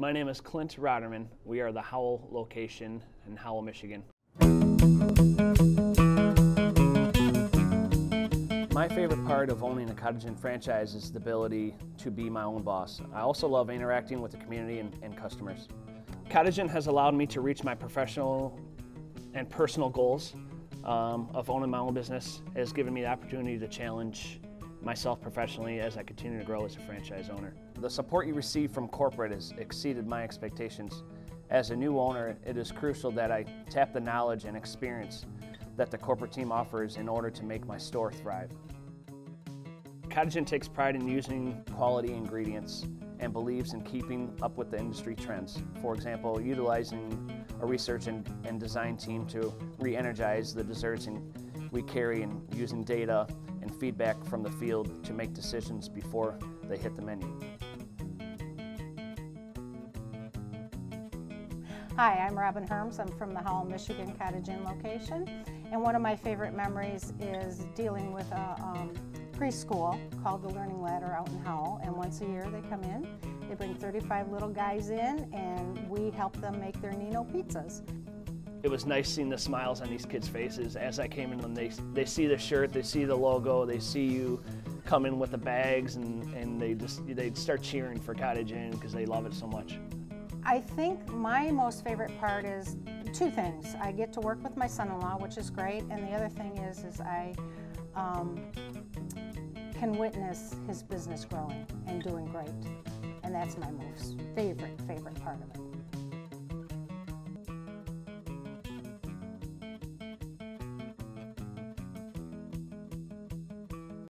My name is Clint Roderman. We are the Howell location in Howell, Michigan. My favorite part of owning a Cottage Inn franchise is the ability to be my own boss. I also love interacting with the community and, and customers. Cottage Inn has allowed me to reach my professional and personal goals um, of owning my own business. It has given me the opportunity to challenge myself professionally as I continue to grow as a franchise owner. The support you receive from corporate has exceeded my expectations. As a new owner, it is crucial that I tap the knowledge and experience that the corporate team offers in order to make my store thrive. Cottage Inn takes pride in using quality ingredients and believes in keeping up with the industry trends. For example, utilizing a research and, and design team to re-energize the desserts and we carry and using data and feedback from the field to make decisions before they hit the menu. Hi, I'm Robin Herms. I'm from the Howell, Michigan Cottage Inn location. And one of my favorite memories is dealing with a um, preschool called the Learning Ladder out in Howell. And once a year they come in, they bring 35 little guys in and we help them make their Nino pizzas. It was nice seeing the smiles on these kids' faces as I came in and they, they see the shirt, they see the logo, they see you come in with the bags and, and they just they start cheering for Cottage Inn because they love it so much. I think my most favorite part is two things. I get to work with my son-in-law, which is great, and the other thing is, is I um, can witness his business growing and doing great. And that's my most favorite, favorite part of it.